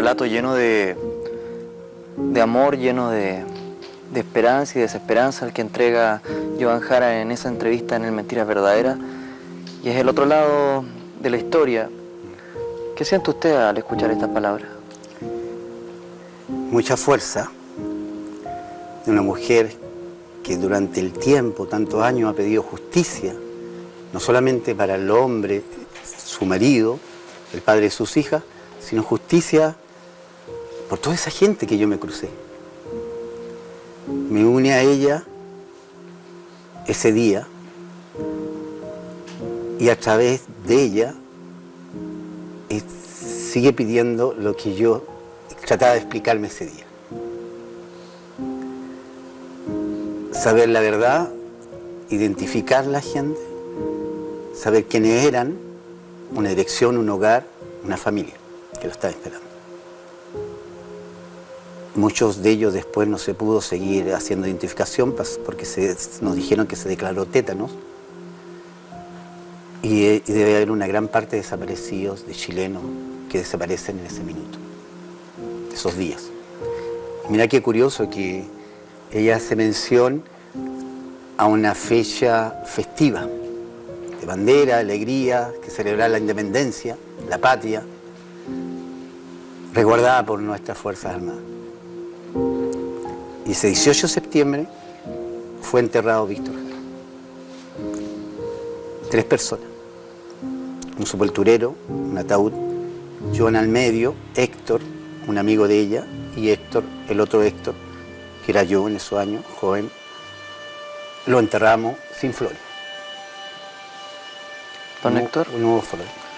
relato lleno de, de amor, lleno de, de esperanza y desesperanza el que entrega Joan Jara en esa entrevista en el Mentiras Verdaderas. Y es el otro lado de la historia. ¿Qué siente usted al escuchar estas palabras? Mucha fuerza de una mujer que durante el tiempo, tantos años, ha pedido justicia, no solamente para el hombre, su marido, el padre de sus hijas, sino justicia por toda esa gente que yo me crucé. Me une a ella ese día y a través de ella eh, sigue pidiendo lo que yo trataba de explicarme ese día. Saber la verdad, identificar la gente, saber quiénes eran, una dirección, un hogar, una familia que lo estaba esperando. Muchos de ellos después no se pudo seguir haciendo identificación porque nos dijeron que se declaró tétanos y, debe haber una gran parte de desaparecidos, de chilenos, que desaparecen en ese minuto, esos días. mira qué curioso que ella hace mención a una fecha festiva, de bandera, alegría, que celebrar la independencia, la patria, resguardada por nuestras Fuerzas Armadas. Y ese 18 de septiembre fue enterrado Víctor Jara. Tres personas. Un sepulturero, un ataúd, Joan al medio, Héctor, un amigo de ella, y Héctor, el otro Héctor, que era yo en esos años, joven, lo enterramos sin flores. ¿Don Héctor? Un nuevo flores.